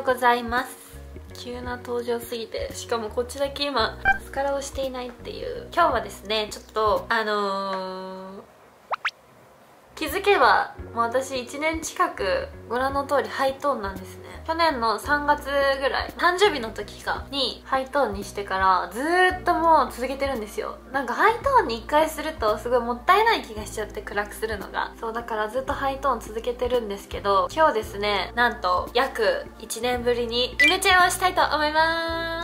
うございます。急な登場すぎてしかもこっちだけ今マスカラをしていないっていう。今日はですねちょっとあのー、気づけばもう私1年近くご覧の通りハイトーンなんですね。去年の3月ぐらい誕生日の時かにハイトーンにしてからずーっともう続けてるんですよ。なんかハイトーンに1回するとすごいもったいない気がしちゃって暗くするのが。そうだからずっとハイトーン続けてるんですけど今日ですねなんと約1年ぶりにイメチェンをしたいと思います。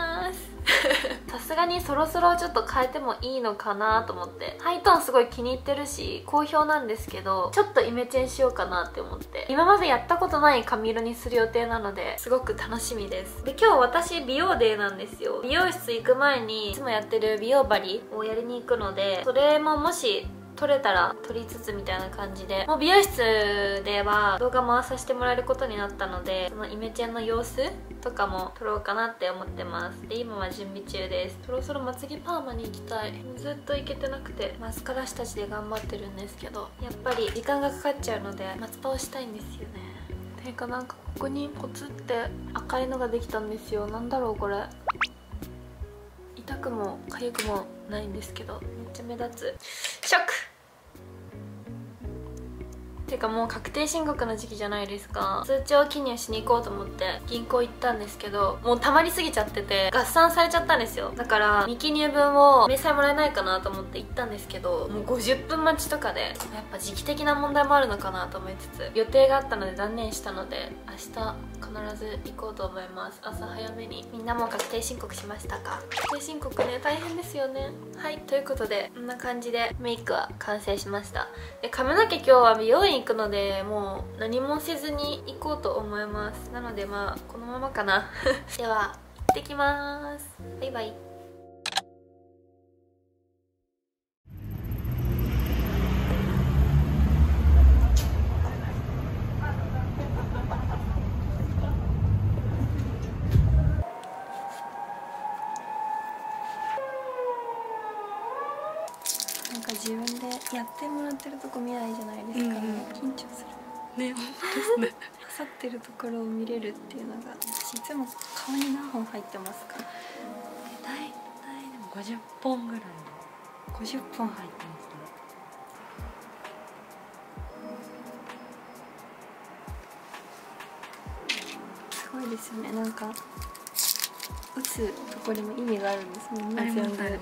さすがにそろそろちょっと変えてもいいのかなと思って。ハイトーンすごい気に入ってるし好評なんですけどちょっとイメチェンしようかなって思って。今までやったことない髪色にする予定なのですごく楽しみです。で今日私美容デーなんですよ。美容室行く前にいつもやってる美容針をやりに行くのでそれももし撮れたら撮りつつみたいな感じで。もう美容室では動画回させてもらえることになったのでそのイメチェンの様子とかも撮ろうかなって思ってます。で今は準備中です。そろそろまつげパーマに行きたい。ずっと行けてなくてマスカラ下地で頑張ってるんですけどやっぱり時間がかかっちゃうので松パをしたいんですよね。ていうかなんかここにポツって赤いのができたんですよ。なんだろうこれ。痛くも痒くもないんですけどめっちゃ目立つ。ショック！ていうかもう確定申告の時期じゃないですか。通帳記入しに行こうと思って銀行行ったんですけどもう溜まりすぎちゃってて合算されちゃったんですよ。だから未記入分を明細もらえないかなと思って行ったんですけどもう50分待ちとかでやっぱ時期的な問題もあるのかなと思いつつ予定があったので断念したので明日必ず行こうと思います。朝早めにみんなも確定申告しましたか？確定申告ね大変ですよね。はいということでこんな感じでメイクは完成しました。で髪の毛今日は美容院行くのでもう何もせずに行こうと思います。なのでまあこのままかな。では行ってきます。バイバイなんか自分でやってもらってるとこ見ないじゃないですか、うんうん。緊張する。ね本当ですね。刺さってるところを見れるっていうのが私いつも顔に何本入ってますか？大体でも50本ぐらい50本入ってますね。すごいですよね。なんか打つところにも意味があるんですもんね全部。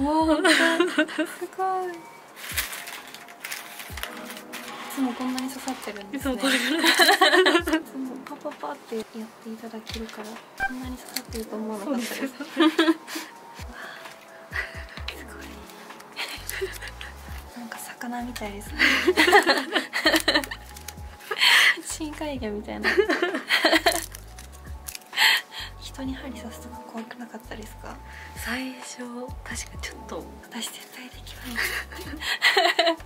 おお すごいいつもこんなに刺さってるんですね。そうこれぐらいいつもパパパってやっていただけるからこんなに刺さってると思わなかったです。すすごいなんか魚みたいですね。深海魚みたいな。人に針刺すとか怖くなかったですか？最初確かにちょっと。私絶対できない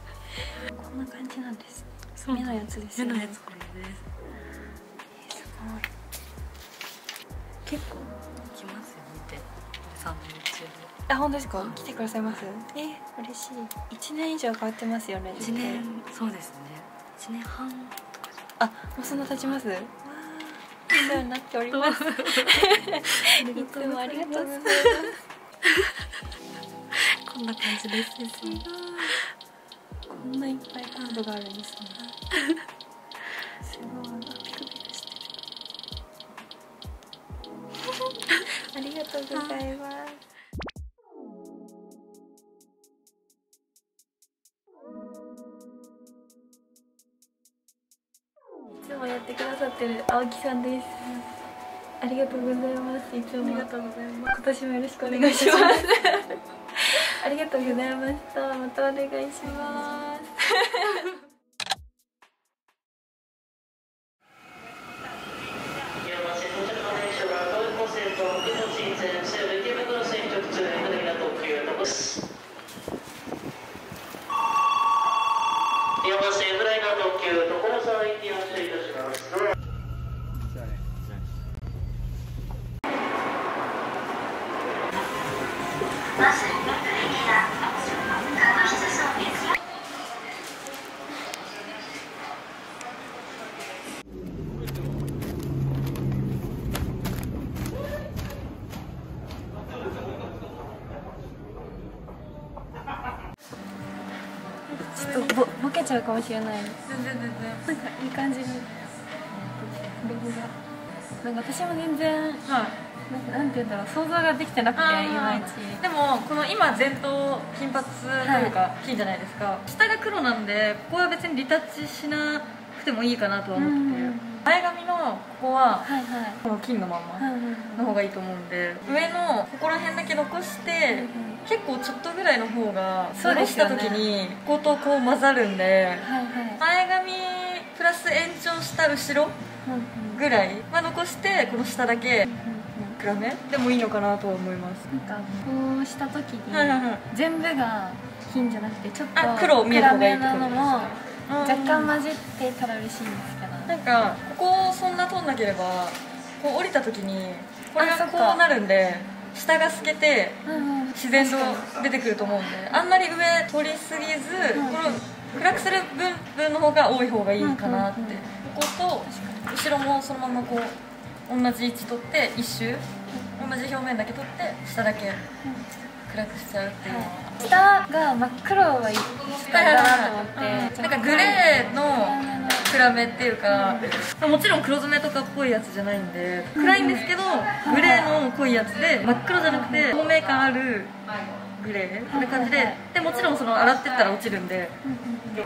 こんな感じなんです。目のやつですよね。目のやつこれです。すごい。結構。来ますよ見て。3年中あ本当ですか？来てくださいます？え嬉しい。1年以上変わってますよね1年そうですね。1年半。とかじあもうそんな経ちます？わあお世話になっております。ゃ いつもありがとうございます。こんな感じです。すごい。こんないっぱいカードがあるんですね。すごい。ピクピクしてるありがとうございます。いつもやってくださってる青木さんです。ありがとうございます。いつも。ありがとうございます。今年もよろしくお願いします。ありがとうございました。またお願いします。山瀬フライナ特急ゃうかもしれない全然全然なんかいい感じにロゴが。なんか私も全然はい。なんかなんて言うんだろう想像ができてなくていまいち。でもこの今前頭金髪というか、金じゃない。ですか下が黒なんでここは別にリタッチしなくてもいいかなとは思ってて、うん前髪のここははいはい。この金のまんまうんうんの方がいいと思うんで上のここら辺だけ残して、結構ちょっとぐらいの方が下ろした時にこことこう混ざるんではいはい。前髪プラス延長した後ろうんうんぐらいは残してこの下だけ暗めでもいいのかなとは思います。なんかこうした時にはいはいはい。全部が金じゃなくてちょっとあ黒めなのも若干ま混じってたら嬉しいんですなんかここをそんな通んなければこう降りた時にこれがこうなるんで下が透けて自然と出てくると思うんであんまり上通り過ぎず、うんこの暗くする分分の方が多い方がいいかなって、ここと後ろもそのままこう同じ位置取って一周同じ表面だけ取って下だけ暗くしちゃうっていう。のは、下が真っ黒はいいだなと思って。なんかグレーの暗めっていうかもちろん黒染めとかっぽいやつじゃないんで暗いんですけどグレーの濃いやつで真っ黒じゃなくて透明感あるグレーな感じででもちろんその洗ってったら落ちるんで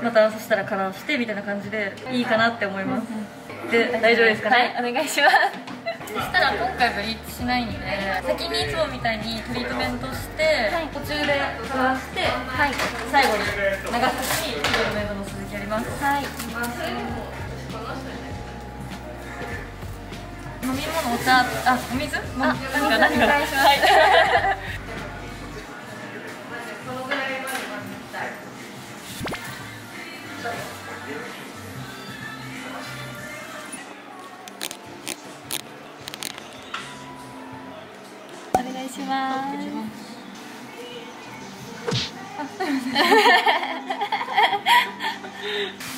またそしたらカラーしてみたいな感じでいいかなって思います。で大丈夫ですかね？はいお願いします。そしたら今回ブリーチしないんで先にいつもみたいにトリートメントして、はい。途中でふわして、はい。最後に流す時にトリートメントのますはい。飲み物お茶あお水ああお水お願いします。はいお願いします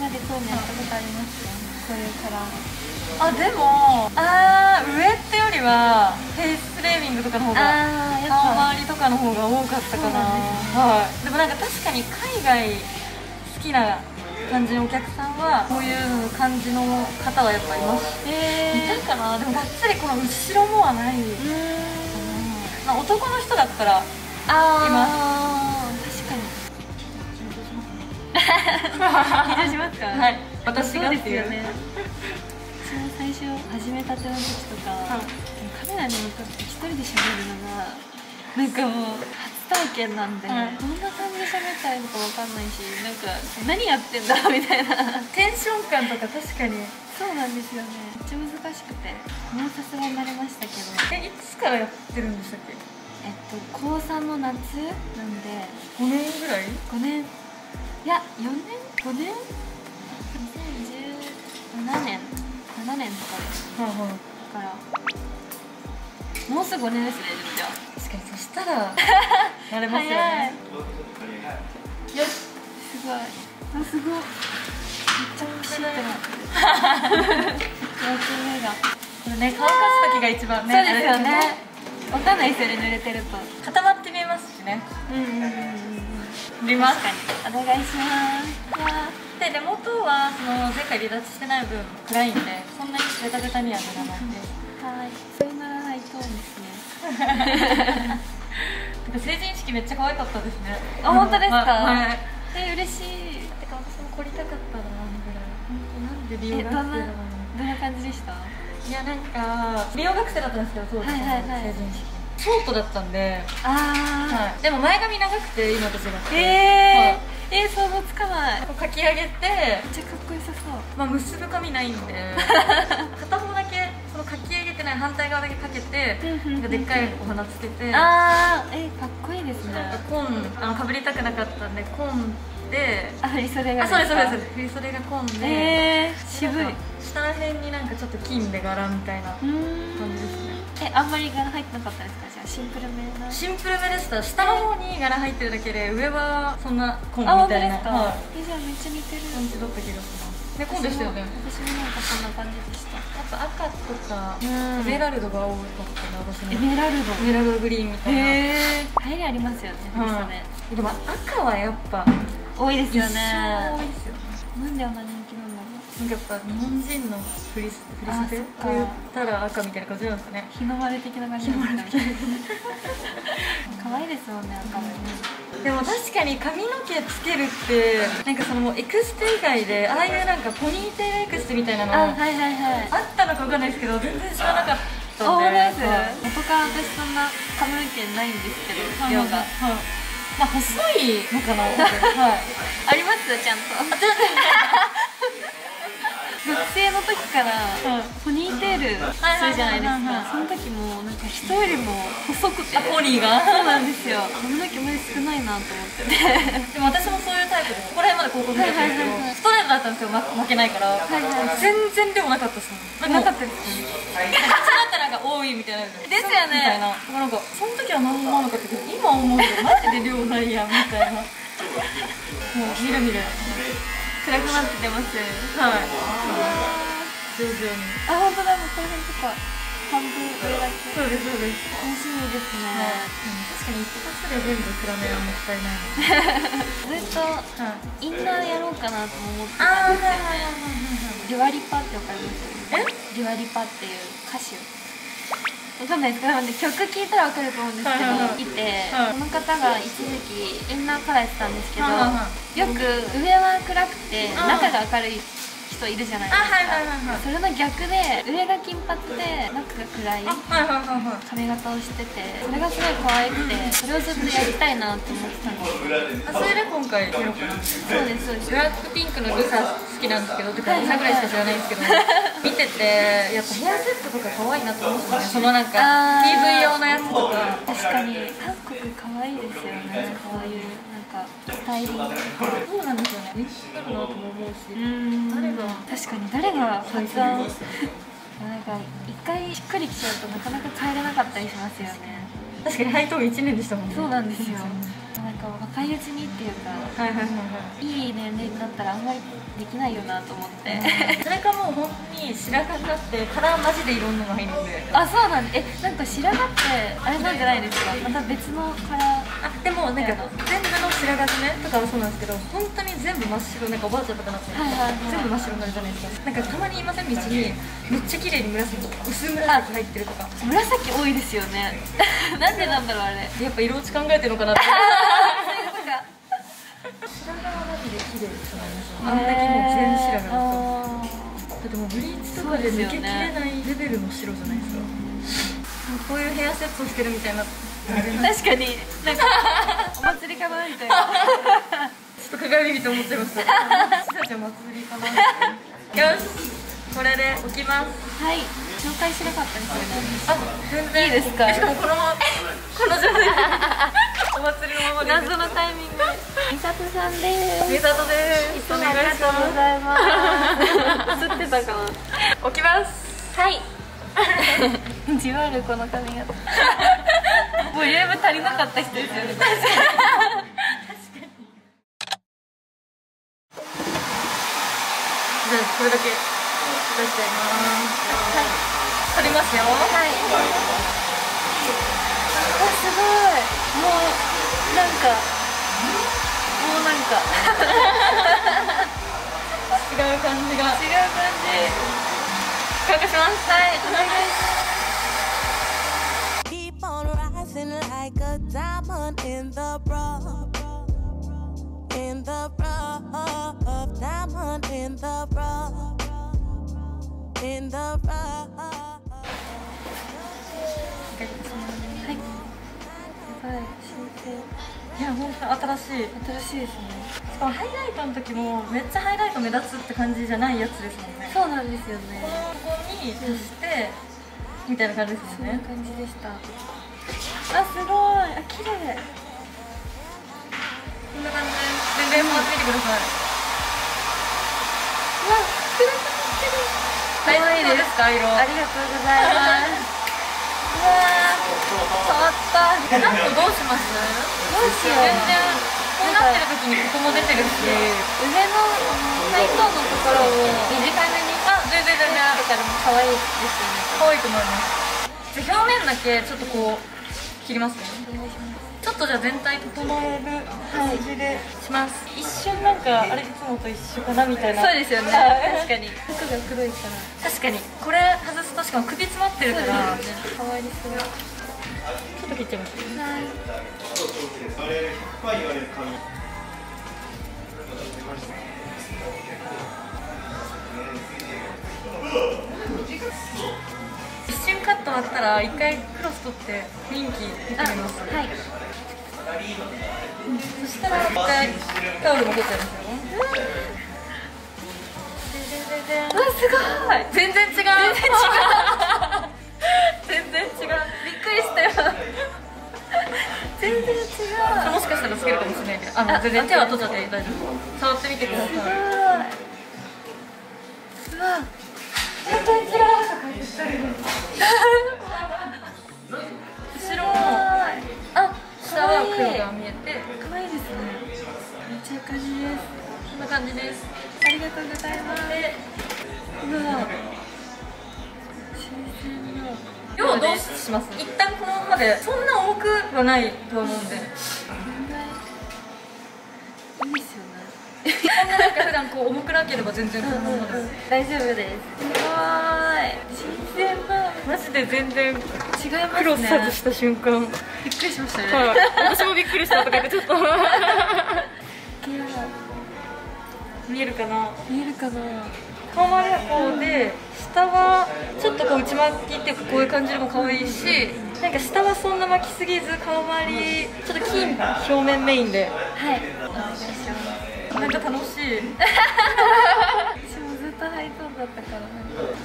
今までそうめんやったことありますかこういうカラーあでもあー上ってよりはフェイスフレーミングとかの方が顔ぱ。周りとかの方が多かったかな。はい。でもなんか確かに海外好きな感じのお客さんはこういう感じの方はやっぱいますえいたかな。でもがっつりこの後ろもはない、うーん。まあ、男の人だったらあー。確かに緊張しますか？はい。私がですよね。私も最初始めたての時とか、はい。カメラに向かって一人で喋るのがなんかもう初体験なんで、はい。どんな感じで喋ったらいいのかわかんないしなんか何やってんだみたいな。テンション感とか確かに。そうなんですよね。めっちゃ難しくてもうさすがに慣れましたけど。えいつからやってるんでしたっけ？えっと高3の夏なんで5年ぐらい？5年いや4年？5年？2017年7年とかですはいはいだから。もうすぐ5年ですねじゃあ確かにそしたら慣れますよねよしすごいあすごいめっちゃピシッてな って目がこれね乾かす時が一番ねそうですよね。わかんないですよね濡れてると固まって見えますしねうんうんうんうん見ますお願いします。わで根元はその前回離脱してない分暗いんでそんなにベタベタにはならない。んでーはい。そういうならないとですね。てか成人式めっちゃ可愛かったですね。あ本当ですか？はいえ嬉しい。てか私も凝りたかったなぐらいなんで美容学生どんな感じでした？いやなんか美容学生だったんですけど当時、はいはいはい。成人式ショートだったんで、あはい、でも前髪長くて今と違って。えー、えー、想像つかない。かき上げて、ちゃかっこよさそう。まあ、結ぶ髪ないんで。片方だけそのかき上げてない反対側だけかけてなんかでっかいお花つけて。あー。えー、かっこいいですね。なんかコンあのかぶりたくなかったんでコンで。あ振り袖があそうですそうです。す振り袖がコンで、えー、渋い。下ら辺になんかちょっと金で柄みたいな感じですねえあんまり柄入ってなかったですか？じゃあシンプルめな。シンプルめでした。下の方に柄入ってるだけで上はそんなコンみあ本当たいなですか、はい。めっちゃ似てる。感じだった気がします。ねコンでしたよね私もなんかそんな感じでした。あと赤とかうん。エメラルドが多かったね私エのメラルド？エメラルドグリーンみたいな、へえ入りありますよねは袖い、でも赤はやっぱ多いですよね。多いですよなんであんな人気なんかやっぱ日本人のフリスフリステってあそっか。言ったら赤みたいな感じなんですかね。日の丸的な感じですかね可愛いですもんね赤もでも確かに髪の毛つけるってなんかそのもうエクステ以外でああいうなんかポニーテールエクステみたいなのああはいはいはい。ったのかわかんないですけど全然知らなかったあんで。ですはい元から私そんな髪の毛ないんですけどはい量がはいまあ細いのかなはい。あります？ちゃんと学生の時からはいポニーテールするじゃないですか。その時もなんか人よりも細くて。あポニーが？そうなんですよ。髪の毛まで少ないなと思って。て でも私もそういうタイプでここら辺まで高校生だったんですけど、ストレートだったんですよ、ま、負けないから、全然でもなかったですもん。なかったでですす昔だったらなんか多いみたいな。ですよね。みたいな。なんかその時は何も思わなかったけど今思うとマジで量ないやんみたいな。もう見る見る暗くなって出ます。はい。徐々にあ本当だもうこの辺とか半分上だけ。そうですそうです。楽しみですね、はい、確かに一発で全部暗めはもったいない。ずっとはい。インナーやろうかなとも思ってたんですはいよデュア・リパってわかります？え？デュア・リパっていう歌手わかんないですかでもね曲聴いたらわかると思うんですけど、はいて、はい。この方が一時期インナーカラーやってたんですけど、よく上は暗くてうん。中が明るい人いるじゃないですか、あはいはいはいはい。それの逆で上が金髪で中が暗い髪型をしててそれがすごい可愛くてそれをずっとやりたいなって思ってたんですあそれで今回やろうかな。そうですそうです。ブラックピンクのリサ好きなんですけど、てかリサぐらいしか知らないんですけど、見てて、やっぱヘアセットとか可愛いなと思うんですよ。ね。そのなんか PV 用のやつとか。確かに。韓国可愛いですよねこうい。うかスタイリングとかそうなんですよね。人気あるなとも思うし。ん誰が確かに誰が発案なんか一回しっくりきちゃうとなかなか帰れなかったりしますよね確かにハイトーン1年でしたもんね。そうなんですよなんか若いうちにっていうかはいはいはいはい。いい年齢になったらあんまりできないよなと思ってそれかもう本当に白髪になってカラーマジでいろんなの入るんで。あそうなんでえなんか白髪ってあれなんじゃないですか？また別のカラーあでもなんか全部の白髪染めとかはそうなんですけど本当に全部真っ白なんかおばあちゃんとかなって、はいはいはい。全部真っ白になるじゃないですか。なんかたまにいません道にめっちゃ綺麗に紫薄紫入ってるとか。紫多いですよね。なんでなんだろうあれ。やっぱ色落ち考えてるのかなって。白髪はマジで綺麗ですよね。あんだけもう全白髪だとだってもうブリーチとかで抜けきれないレベルの白じゃないですか。こういうヘアセットしてるみたいな確かに。なんかお祭りかなみたいな。ちょっと鏡見て思っちゃいました。私たちは祭りかなよしこれで置きます。はい。紹介しなかったですよねあ全然。いいですか？えしかもこのままこの状態で お祭りのままで謎のタイミング。で美里さんです。みさとです。いつもありがとうございます。映ってたか置きます。なはい。じわるこの髪型ボリューム足りなかった人ですよね。じゃあこれだけ出しちゃいます。はい。取りますよはい。あすごい。もうなんかもうなんか違う感じが違う感じ乾かしますはい。お願い。します in the rough. In the rough. Diamond in the rough. In the rough. はい。すごい。新鮮いや本当新しい。新しいですね。しかもハイライトの時もめっちゃハイライト目立つって感じじゃない。やつですもんねそうなんですよねこのここに足してみたい。な感じですねそんな感じでしたあすごい。あ綺麗んな感じで。全然回ってみてください。うわ暗くなってる。大丈夫ですか色。ありがとうございます。うわー変わった。なんとどうします？どうしよう。全然こうなってる時にここも出てるし。上のハイトーンのところを短めにあ全然全然。つけたらも可愛いですよね。可愛いと思います。表面だけちょっとこう切りますね。ちちょっとじゃあ全体整える感じでします、一瞬なんかあれいつもと一緒かなみたいな。そうですよね。はい。確かに。服が黒いから。確かに。これ外すとしかも首詰まってるから。かわいそう。ちょっと切っちゃいます。一瞬カット終わったら一回クロス取って雰囲気見てみます？はい。そしたら一回タオルも取っちゃいますようわすごい。全然違う。全然違うびっくりした。よ全然違うもしかしたらつけるかもしれないけど。あの全然手は取っちゃって大丈夫？触ってみてください後ろもあ下は黒が見えて可愛いですねめっちゃいい感じです。こんな感じです。ありがとうございます。でうわ要はどうします？一旦このままでそんな重くはないと思うんで。いいですよね。ななんか普段こう重くなければ全然このままです。大丈夫です。すごい新鮮なマジで全然違いますね。クロス外した瞬間、びっくりしましたね。はい、私もびっくりしたとか言ってちょっと。見えるかな？見えるかな？顔周りはこうで下はちょっとこう内巻きっていうかこういう感じでも可愛いしなんか下はそんな巻きすぎず顔周りちょっと金表面メインで。はい。なんか楽しい 私もずっとハイトーンだったから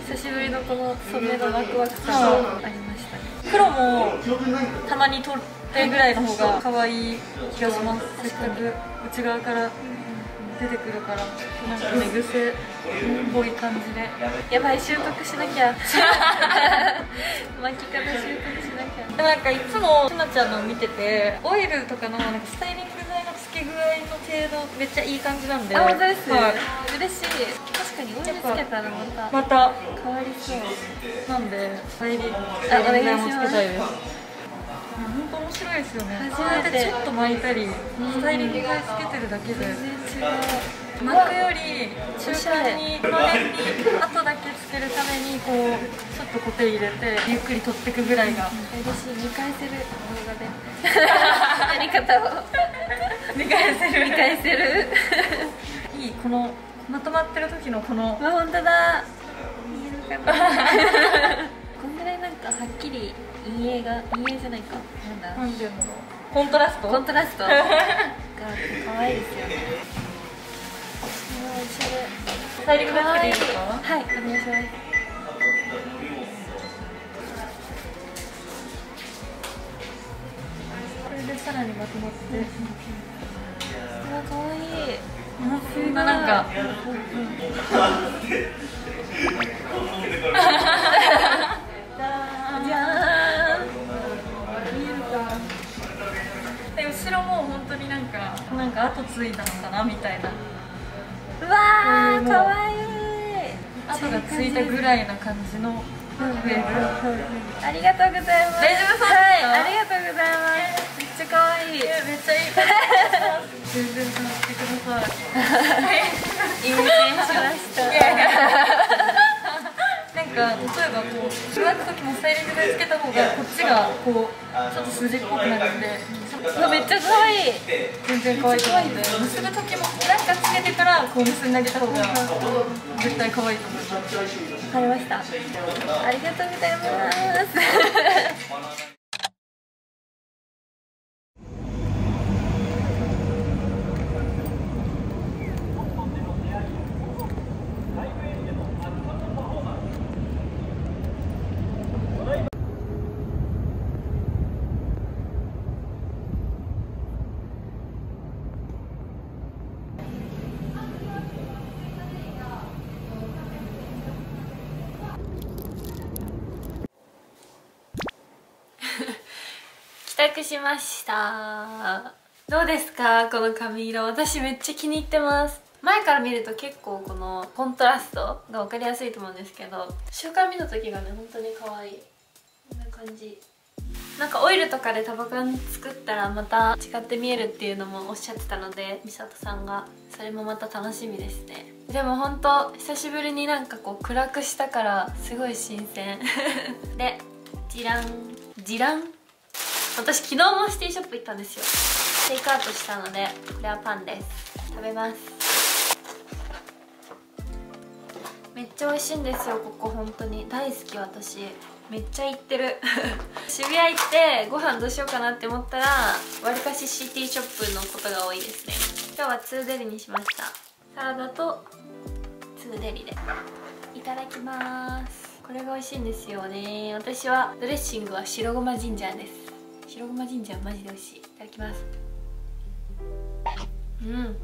久しぶりのこの染めのワクワク感がありましたね。黒もたまに取ってぐらいの方が可愛い気がしますせっかく内側から出てくるからなんか寝癖っぽい感じで。やばい習得しなきゃ。巻き方習得しなきゃ。でもなんかいつもひなちゃんのを見ててオイルとかのなんかスタイリング剤のつけ具合の程度めっちゃいい感じなんであ本当です、はい。嬉しい。確かにオイルつけたらまたまた。変わりそう。なんでスタイリングあお願いします。もつけたいです本当面白いですよね。初めて。ちょっと巻いたりスタイリング剤つけてるだけで。全然違う。巻くより中間にこの辺に後だけつけるためにこうちょっと固定入れてゆっくり取っていくぐらいが。嬉しい。見返せる動画で。やり方を見返せる。見返せる。いいこのまとまってる時のこのあ本当だ。見えるかな。こんぐらいなんかはっきり陰影が陰影じゃないか。なんだ。なんていうの。コントラスト？コントラスト。が可愛いですよね。おしゃれスタイリングだけでいいです。かはいお願いします。これでさらにまとまって。うわ可愛いそんななんかで後ろも本当になんかなんか後ついたのかなみたいな。うわーこういい後がついたぐらいな感じのウェーブありがとうございます。大丈夫そうはいありがとうございます。めっちゃ可愛い。めっちゃい い。全然触ってください。イしましたなんか例えばこうしばく時もスタイリング剤つけた方がこっちがこうちょっと筋っぽくなるんで。うわめっちゃ可愛い。全然可愛い。と思うんで結ぶ時もなんかつけてからこう結んであげた方が絶対可愛いと思いますわかりました。ありがとうございます帰宅しました。どうですか？この髪色。私めっちゃ気に入ってます。前から見ると結構このコントラストが分かりやすいと思うんですけど習慣見た時がね本当に可愛い。こんな感じ。なんかオイルとかでタバコ作ったらまた違って見えるっていうのもおっしゃってたので美里さんが。それもまた楽しみですね。でも本当久しぶりになんかこう暗くしたからすごい新鮮。でジラン。ジラン？私昨日もシティショップ行ったんですよ。テイクアウトしたのでこれはパンです。食べます。めっちゃ美味しいんですよここ本当に。大好き私。めっちゃ行ってる。渋谷行ってご飯どうしようかなって思ったらわりかしシティショップのことが多いですね。今日は2デリにしました。サラダと2デリで。いただきます。これが美味しいんですよね。私はドレッシングは白ごまジンジャーです。白ごまジンジャーマジで美味しい。いただきます。うん。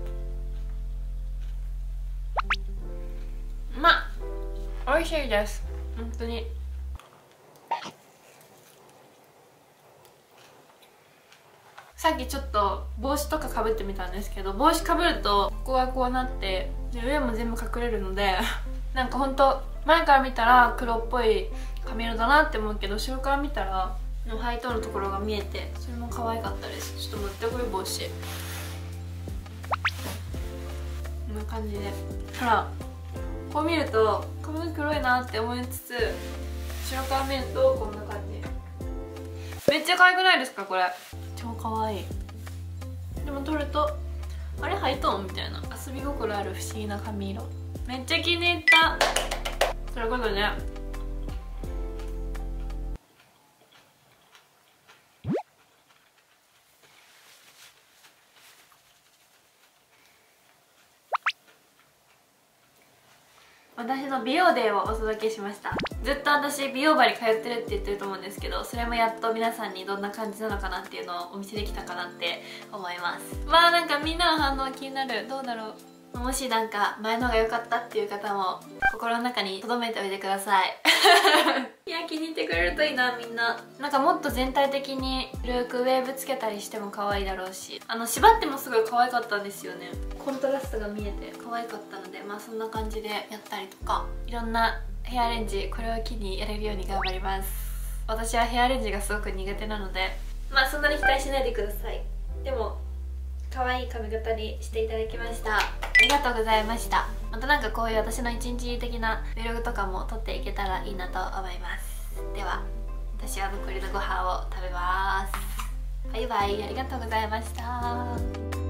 ま美味しいです。本当に。さっきちょっと帽子とかかぶってみたんですけど帽子かぶるとここがこうなって上も全部隠れるのでなんかほんと前から見たら黒っぽい髪色だなって思うけど後ろから見たらのハイトーンのところが見えてそれも可愛かったです。ちょっと持ってこい帽子。こんな感じで。ほらこう見ると髪の毛黒いなって思いつつ後ろから見るとこんな感じ。めっちゃ可愛くないですかこれ？超可愛い。でも撮るとあれハイトーンみたいな。遊び心ある不思議な髪色。めっちゃ気に入った。それこそね私の美容デーをお届けしました。ずっと私美容針通ってるって言ってると思うんですけどそれもやっと皆さんにどんな感じなのかなっていうのをお見せできたかなって思います。まあなんかみんなの反応気になる。どうだろう。もしなんか前のが良かったっていう方も心の中に留めておいてください。いや気に入ってくれるといいなみんな。なんかもっと全体的にルークウェーブつけたりしても可愛いだろうし。あの縛ってもすごい可愛かったんですよね。コントラストが見えて可愛かったのでまあそんな感じでやったりとかいろんなヘアアレンジこれを機にやれるように頑張ります。私はヘアアレンジがすごく苦手なのでまあそんなに期待しないでください。でも可愛い髪型にしていただきました。ありがとうございました。またなんかこういう私の一日的な Vlog とかも撮っていけたらいいなと思います。では私は残りのご飯を食べます。バイバイ。ありがとうございました。